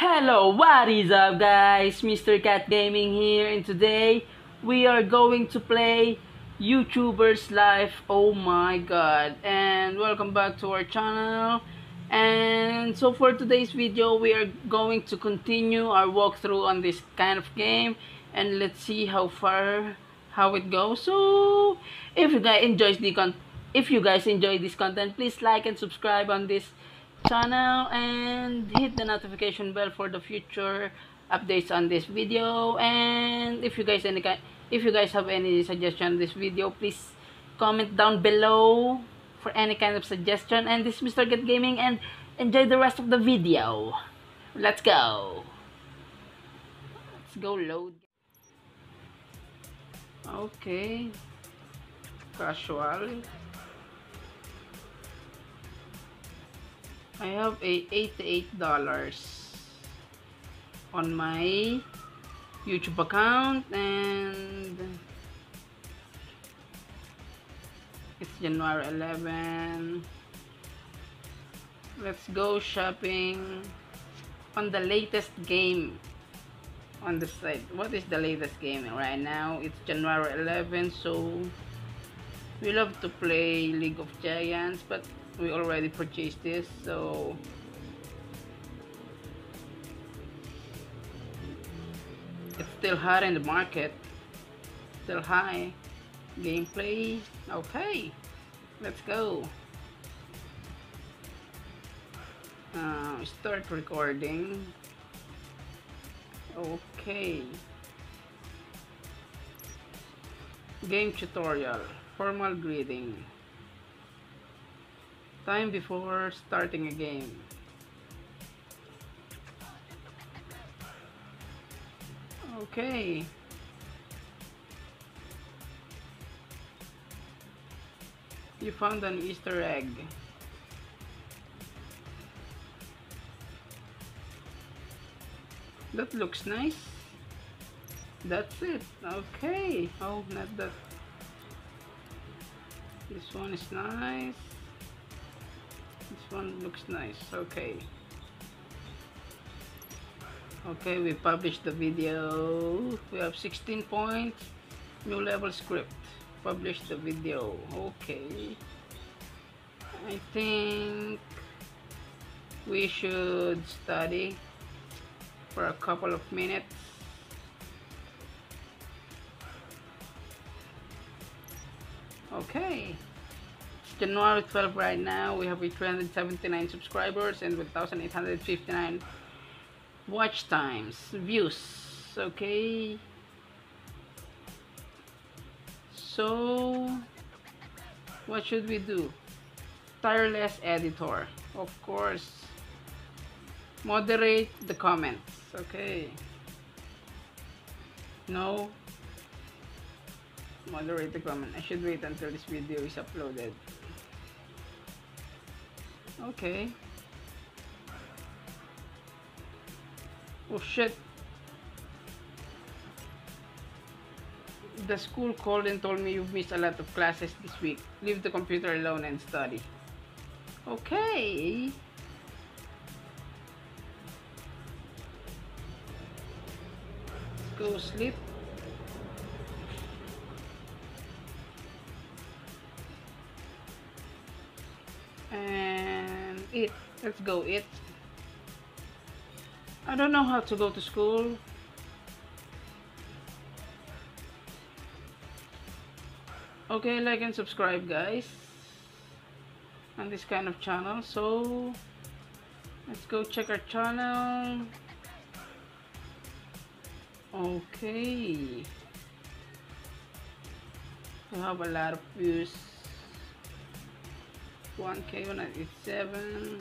Hello, what is up guys? Mr. Cat Gaming here and today we are going to play YouTubers Life. Oh my god. And welcome back to our channel. And so for today's video we are going to continue our walkthrough on this kind of game and let's see how far how it goes. So if you guys enjoy the con if you guys enjoy this content please like and subscribe on this channel and hit the notification bell for the future updates on this video. And if you guys any kind if you guys have any suggestion on this video please comment down below for any kind of suggestion. And this is Mr. Cat Gaming and enjoy the rest of the video. Let's go. Let's go load. Okay. Casual I have a $88 on my YouTube account and it's January 11 let's go shopping on the latest game on the site. What is the latest game right now? It's January 11 so we love to play League of Giants but we already purchased this so. It's still hot in the market. Still high. Gameplay okay. Let's go. Uh, start recording. Okay. Game tutorial formal greeting time before starting a game. Okay. You found an Easter egg. That looks nice. That's it. Okay. Oh, not that. This one is nice. This one looks nice okay. Okay we published the video. We have 16 points. New level script. Publish the video okay. I think we should study for a couple of minutes okay. January 12 right now we have 379 subscribers and 1859 watch times views. Okay. So what should we do? Tireless editor of course. Moderate the comments okay. No moderate comment I should wait until this video is uploaded Okay. Oh shit. The school called and told me you've missed a lot of classes this week. Leave the computer alone and study. Okay. Go sleep. Eat. Let's go eat. I don't know how to go to school. Okay, like and subscribe guys on this kind of channel. So let's go check our channel. Okay. We have a lot of views. 1K197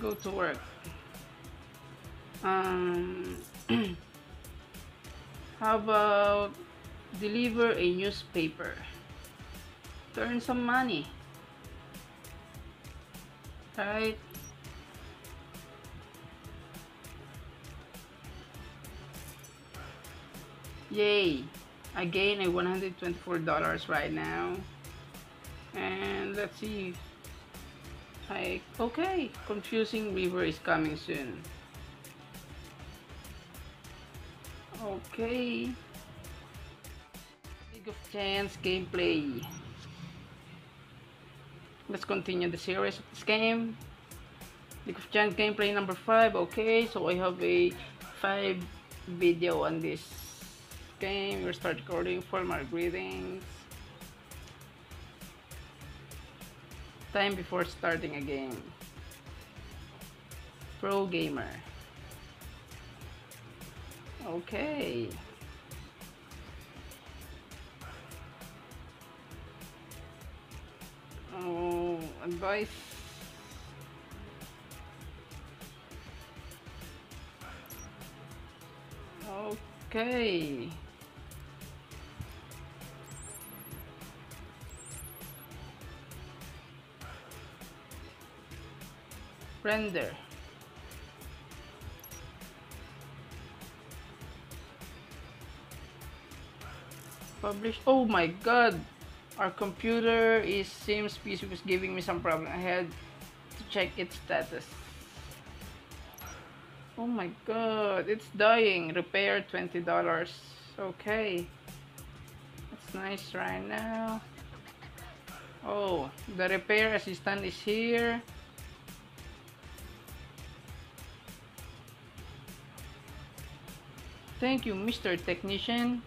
go to work. Um, how about deliver a newspaper? To earn some money. Right Yay! I gain a $124 right now. And let's see. Like, okay, Confusing River is coming soon. Okay. League of Chance gameplay. Let's continue the series of this game. League of Chance gameplay number 5. Okay, so I have a 5 video on this game. We'll start recording formal greetings. Time before starting a game. Pro gamer. Okay. Oh, advice. Okay. Render. Publish. Oh my god. Our computer is seems PC was giving me some problem. I had to check its status. Oh my god, it's dying. Repair $20. Okay. That's nice right now. Oh, the repair assistant is here. Thank you, Mr. Technician.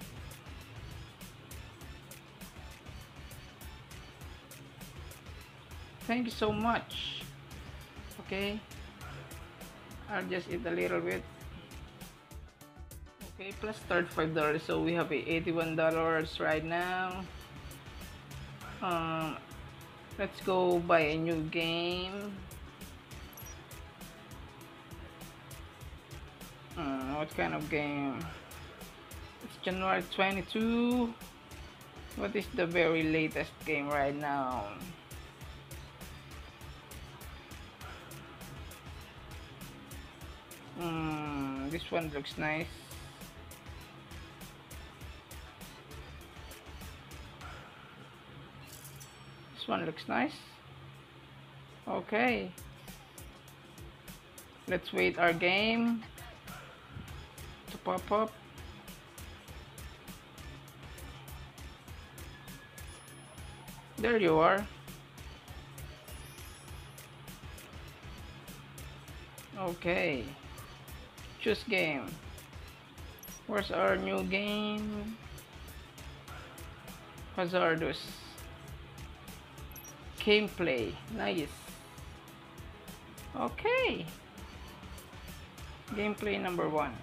Thank you so much. Okay. I'll just eat a little bit. Okay, plus $35. So we have a $81 right now. Um, let's go buy a new game. What kind of game? It's January 22. What is the very latest game right now? Hmm, this one looks nice. This one looks nice. Okay. Let's wait our game pop up. There you are. Okay. Choose game. Where's our new game? Hazardous. Gameplay. Nice. Okay. Gameplay number one.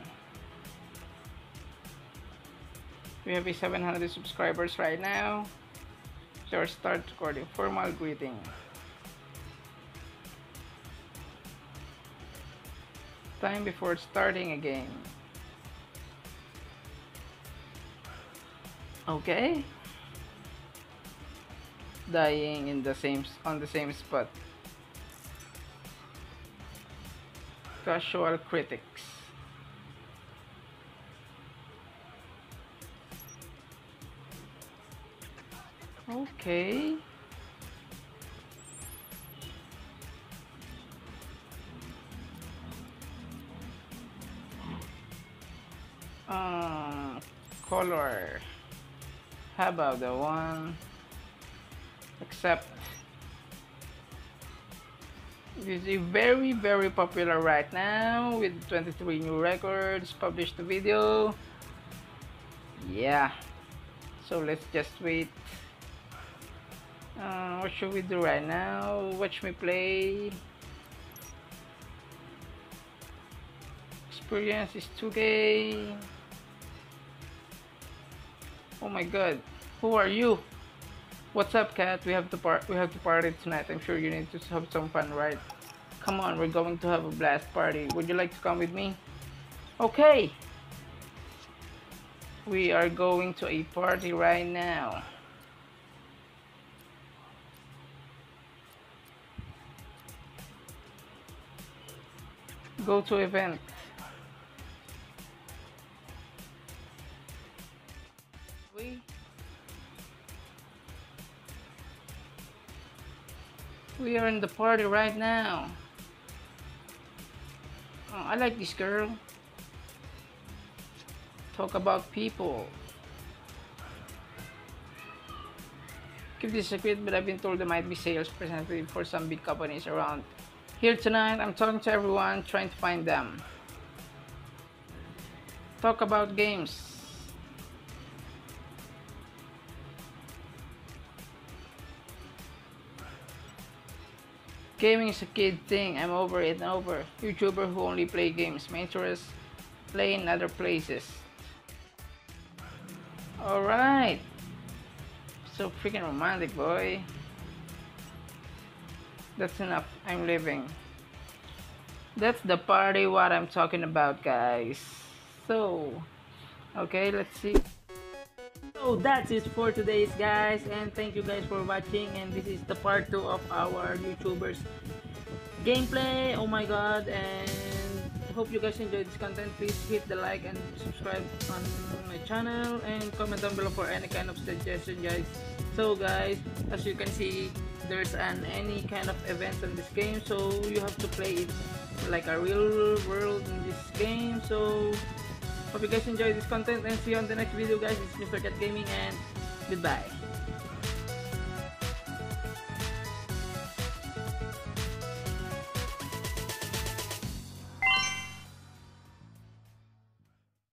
We have 700 subscribers right now. So start recording. Formal greeting. Time before starting again. Okay. Dying in the same on the same spot. Casual critics. Okay. Um, color. How about the one? Except this is very very popular right now with 23 new records published the video yeah so let's just wait uh, what should we do right now? Watch me play. Experience is 2k oh my god. Who are you? What's up cat we have to part we have to party tonight. I'm sure you need to have some fun right? Come on we're going to have a blast party. Would you like to come with me? Okay. We are going to a party right now go to event we We are in the party right now. Oh, I like this girl. Talk about people. Keep this secret, but I've been told there might be sales representative for some big companies around. Here tonight, I'm talking to everyone, trying to find them. Talk about games. Gaming is a kid thing. I'm over it and over. YouTuber who only play games. My play in other places. Alright. So freaking romantic, boy. That's enough. I'm leaving. That's the party what I'm talking about, guys. So, okay, let's see. So that's it for today's guys and thank you guys for watching and this is the part 2 of our YouTubers gameplay oh my god and hope you guys enjoyed this content please hit the like and subscribe on my channel and comment down below for any kind of suggestion guys so guys as you can see there's an any kind of event in this game so you have to play it like a real world in this game so Hope you guys enjoy this content and see you on the next video guys. It's Mr. Cat Gaming and goodbye.